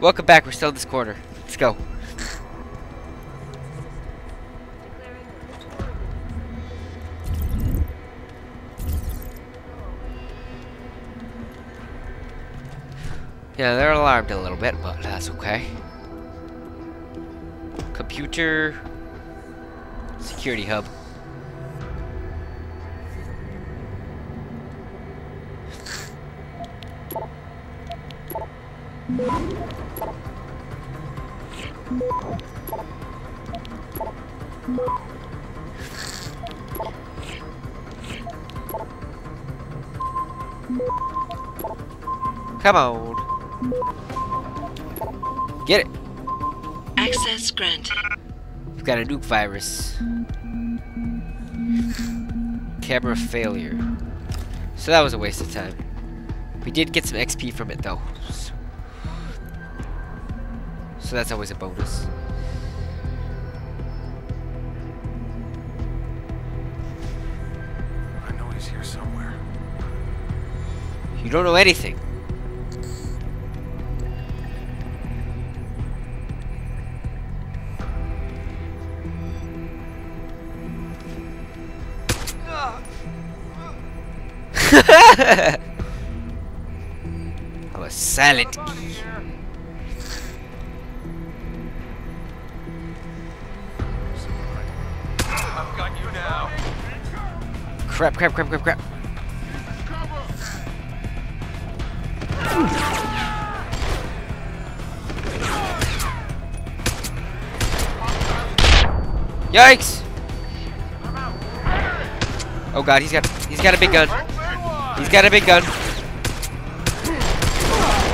Welcome back. We're still this quarter. Let's go. Yeah, they're alarmed a little bit, but that's okay. Computer security hub. Come on. Get it. Access granted. We've got a nuke virus. Camera failure. So that was a waste of time. We did get some XP from it though. So that's always a bonus. I know he's here somewhere. You don't know anything. I'm a salad. Crap, crap, crap, crap, crap. Yikes! Oh god, he's got he's got a big gun. He's got a big gun.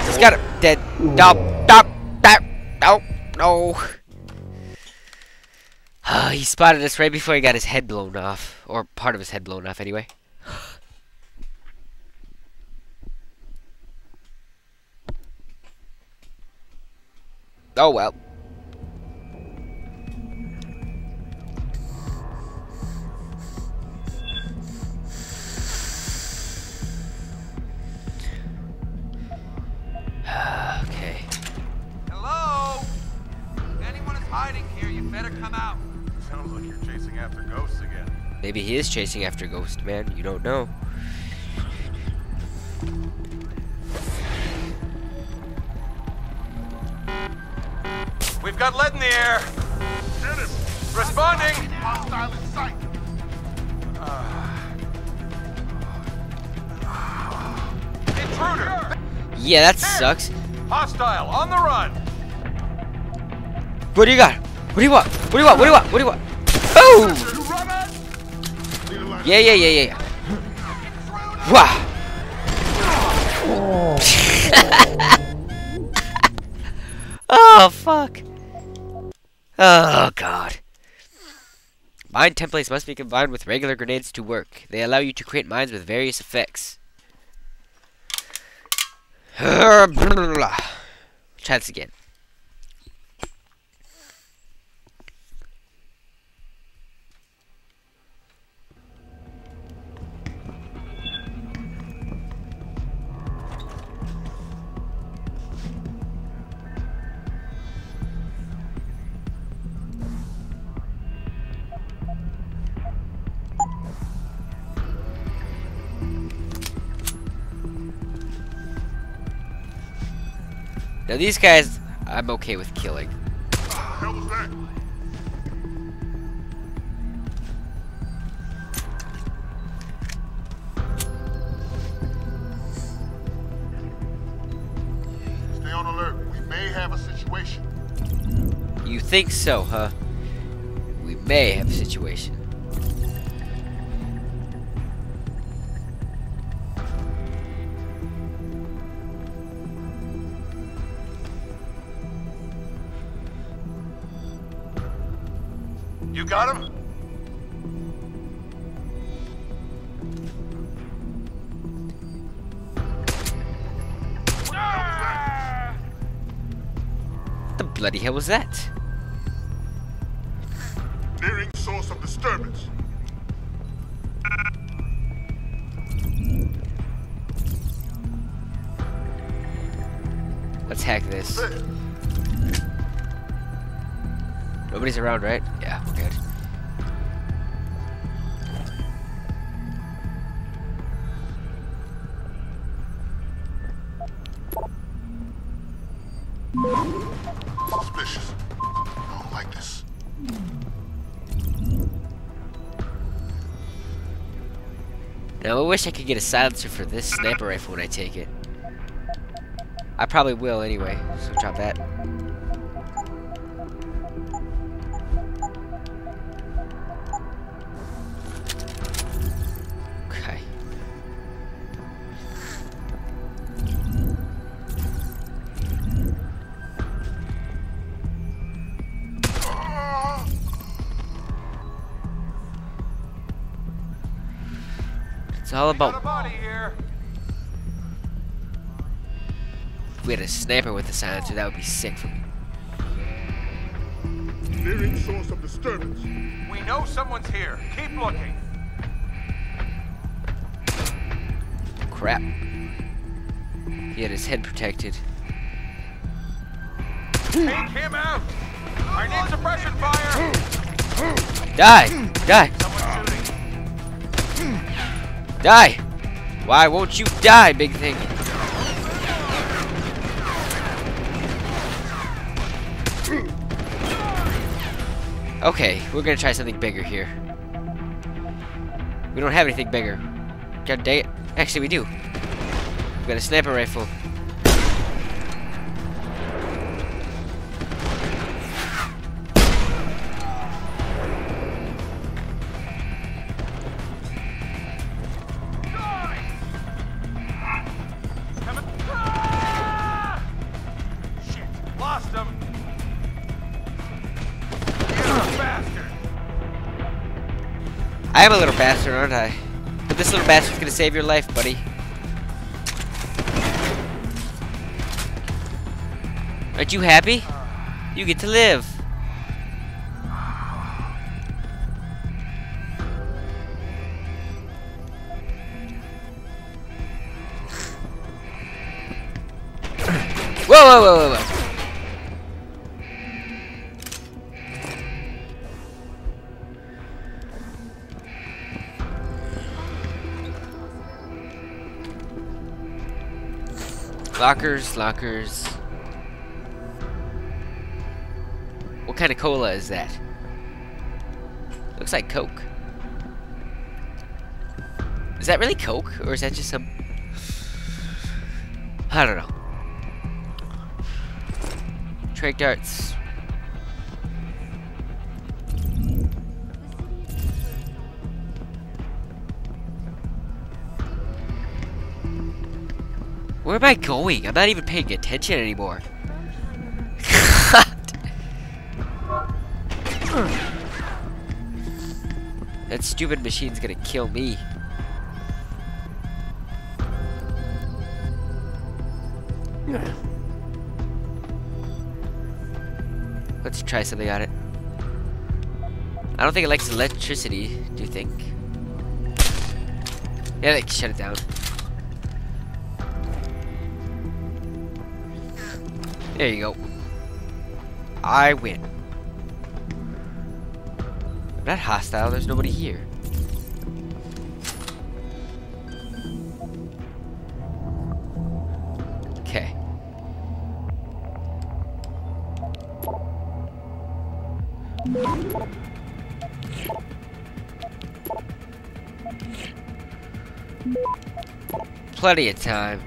He's got a dead. Stop! Stop! Stop! No! No! Ah, he spotted us right before he got his head blown off, or part of his head blown off, anyway. Oh well. okay. Hello? If anyone is hiding here, you better come out. Sounds like you're chasing after ghosts again. Maybe he is chasing after Ghost Man. You don't know. We've got lead in the air. Responding. Hostile in sight. Intruder. Yeah, that sucks. Hostile on the run. What do you got? What do you want? What do you want? What do you want? What do you want? Light. Yeah, yeah, yeah, yeah, yeah. Wow. oh, fuck. Oh, God. Mine templates must be combined with regular grenades to work. They allow you to create mines with various effects. Chance again. Now these guys, I'm okay with killing. hell was that? Stay on alert. We may have a situation. You think so, huh? We may have a situation. You got him? The bloody hell was that? Nearing source of disturbance. Let's hack this. Nobody's around, right? Yeah, Suspicious. I don't like this. Now, I wish I could get a silencer for this sniper rifle when I take it. I probably will anyway, so drop that. It's all Got a about body here. if we had a sniper with a silencer, that would be sick for me. Clearing source of disturbance. We know someone's here. Keep looking. Crap. He had his head protected. Take him out. I need suppression fire. Die! Die! Die! Why won't you die, big thing? Okay, we're gonna try something bigger here. We don't have anything bigger. God dang it. Actually, we do. We've got a sniper rifle. I am a little bastard, aren't I? But this little bastard's gonna save your life, buddy. Aren't you happy? You get to live. Whoa, whoa, whoa, whoa, whoa. Lockers, lockers. What kind of cola is that? Looks like Coke. Is that really Coke? Or is that just some... I don't know. Trade darts. Where am I going? I'm not even paying attention anymore. that stupid machine's gonna kill me. Let's try something on it. I don't think it likes electricity, do you think? Yeah, they shut it down. There you go. I win. I'm not hostile, there's nobody here. Okay. Plenty of time.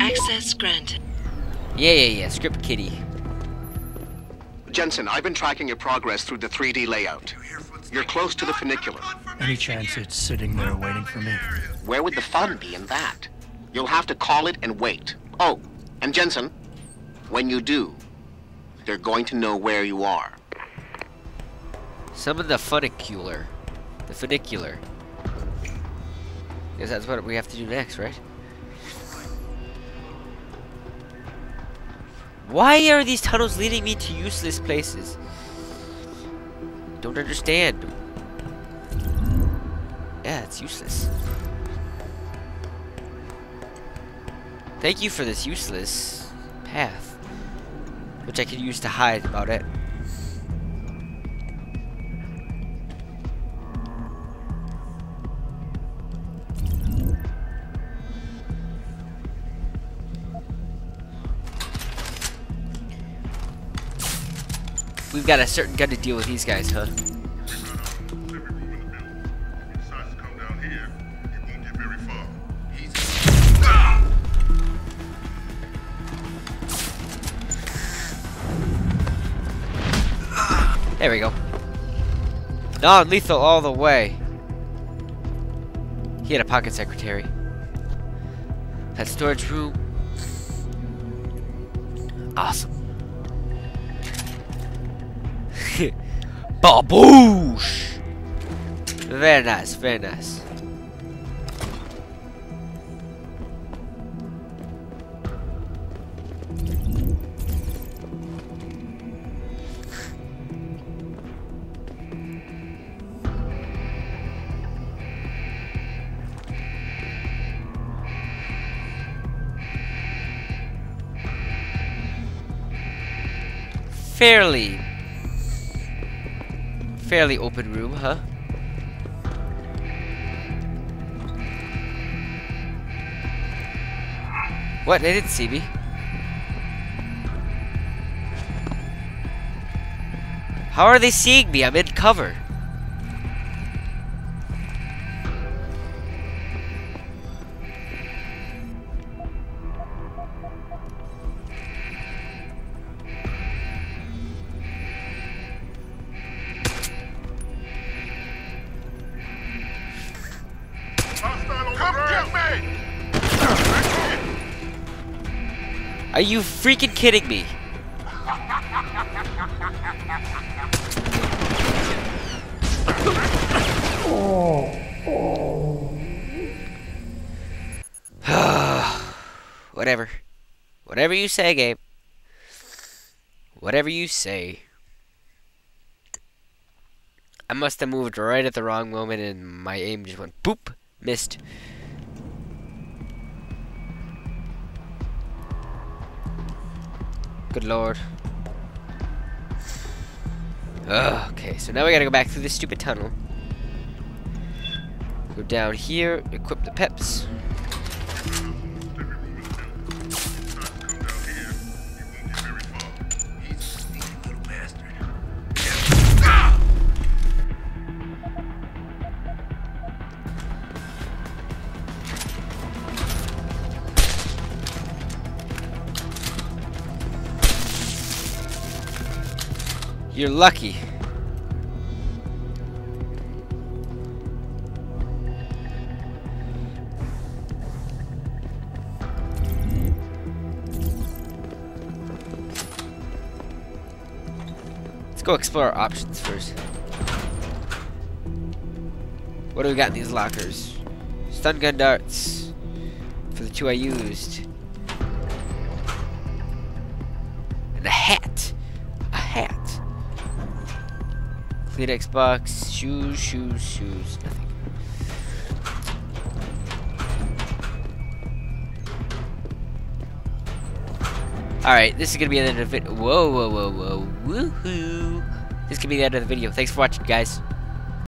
Access granted. Yeah, yeah, yeah. Script kiddie. Jensen, I've been tracking your progress through the 3D layout. You're close to the funicular. Any chance it's sitting there waiting for me? Where would the fun be in that? You'll have to call it and wait. Oh, and Jensen, when you do, they're going to know where you are. Summon the funicular. The funicular. Because that's what we have to do next, right? Why are these tunnels leading me to useless places? Don't understand. Yeah, it's useless. Thank you for this useless path. which I can use to hide about it. Got a certain to deal with these guys, huh? There we go. Non-lethal all the way. He had a pocket secretary. That storage room. Awesome. Baboosh! Very nice, very nice. Fairly fairly open room, huh? What? They didn't see me. How are they seeing me? I'm in cover. Are you freaking kidding me? Whatever. Whatever you say, Gabe. Whatever you say. I must have moved right at the wrong moment and my aim just went boop. Missed. Good lord. Ugh, okay, so now we gotta go back through this stupid tunnel. Go down here, equip the peps. You're lucky. Let's go explore our options first. What do we got in these lockers? Stun gun darts. For the two I used. And a hat. Kleenex box, shoes, shoes, shoes, nothing. Alright, this is gonna be the end of the video. Whoa, whoa, whoa, whoa, woohoo! This is gonna be the end of the video. Thanks for watching, guys.